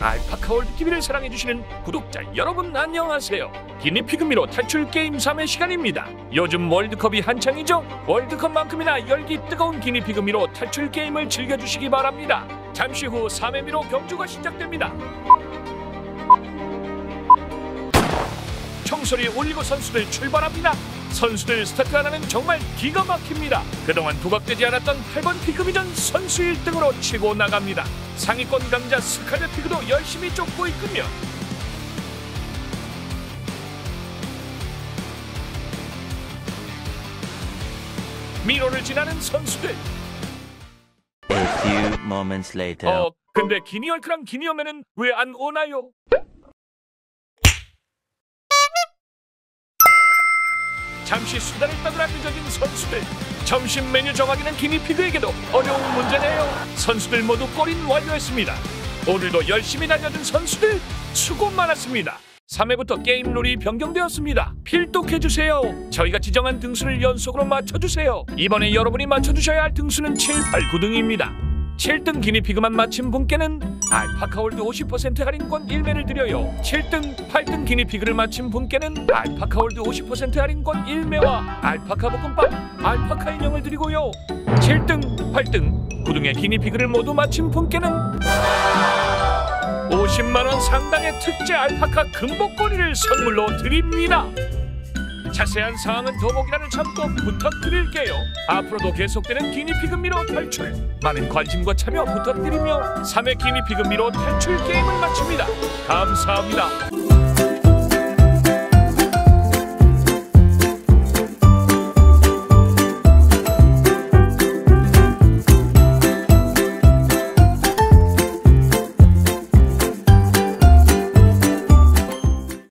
알파카월드 TV를 사랑해주시는 구독자 여러분 안녕하세요. 기니피그 미로 탈출 게임 3의 시간입니다. 요즘 월드컵이 한창이죠? 월드컵만큼이나 열기 뜨거운 기니피그 미로 탈출 게임을 즐겨주시기 바랍니다. 잠시 후 3회 미로 경주가 시작됩니다. 총소리 울리고 선수들 출발합니다. 선수들 스타트 하나는 정말 기가 막힙니다. 그동안 부각되지 않았던 8번 피그미전 선수 1등으로 치고 나갑니다. 상위권 강자 스카렛 피그도 열심히 쫓고 있군요. 미로를 지나는 선수들. A few moments later. 어, 근데 기니얼크랑 기니어맨은 왜 안 오나요? 잠시 수다를 떠들어 늦어진 선수들. 점심 메뉴 정하기는 기니피그에게도 어려운 문제네요. 선수들 모두 골인 완료했습니다. 오늘도 열심히 달려준 선수들 수고 많았습니다. 3회부터 게임 룰이 변경되었습니다. 필독해주세요. 저희가 지정한 등수를 연속으로 맞춰주세요. 이번에 여러분이 맞춰주셔야 할 등수는 7, 8, 9등입니다. 7등 기니피그만 맞힌 분께는 알파카월드 50% 할인권 1매를 드려요. 7등, 8등 기니피그를 맞힌 분께는 알파카월드 50% 할인권 1매와 알파카 볶음밥, 알파카 인형을 드리고요. 7등, 8등, 9등의 기니피그를 모두 맞힌 분께는 50만 원 상당의 특제 알파카 금복걸이를 선물로 드립니다. 자세한 사항은 더보기란을 참고 부탁드릴게요. 앞으로도 계속되는 기니피그 미로 탈출 많은 관심과 참여 부탁드리며 3회 기니피그 미로 탈출 게임을 마칩니다. 감사합니다.